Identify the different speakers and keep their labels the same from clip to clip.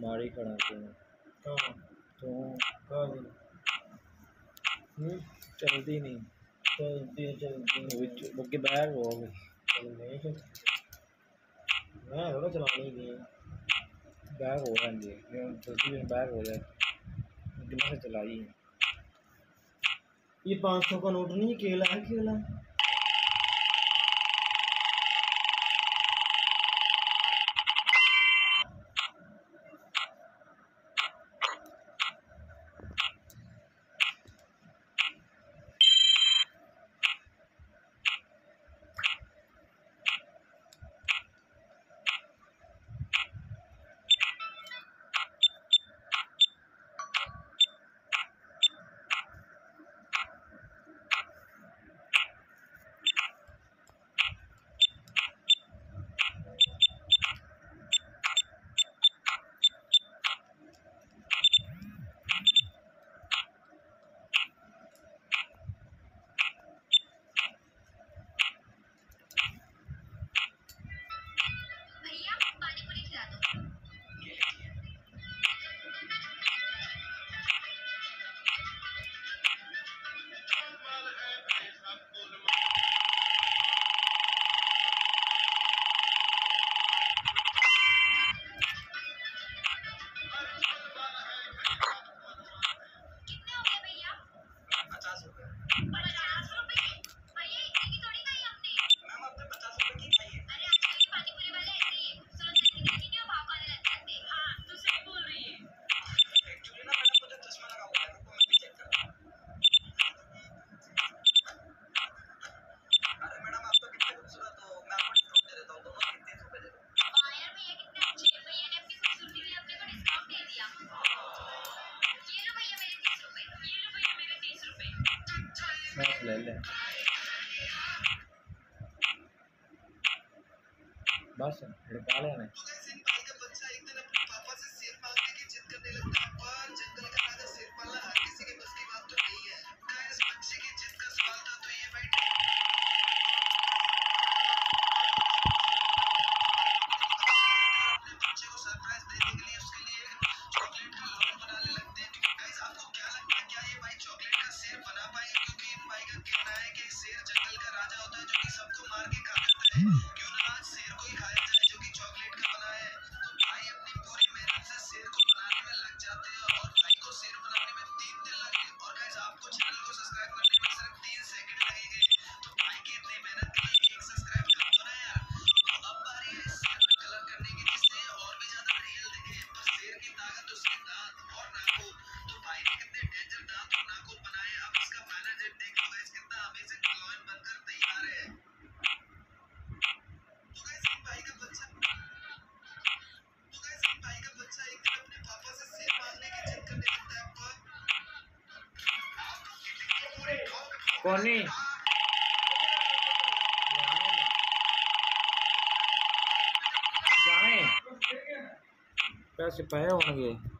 Speaker 1: मारी खड़ा
Speaker 2: हाँ।
Speaker 1: तो
Speaker 2: तो
Speaker 1: चलती नहीं।
Speaker 2: चलती चलती
Speaker 1: बग्गे बाहर हो गई
Speaker 2: मैं होगा चलाने की
Speaker 1: बैग हो जाती है चलती भी बैग हो जाए से चलाई
Speaker 2: ये पाँच सौ का नोट नहीं केला है केला।
Speaker 3: இல்லை பாஸ் பாலையானே
Speaker 1: कोनी। जाने। क्या सिपाही होंगे।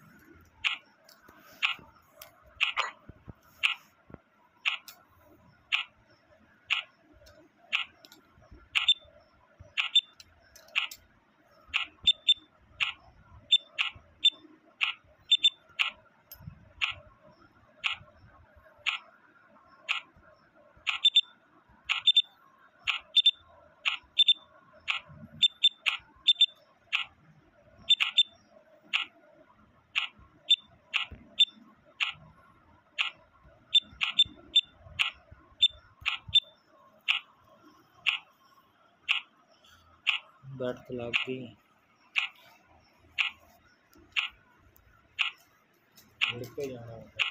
Speaker 1: बैठ तो लग गई मुड़ जाना होता है।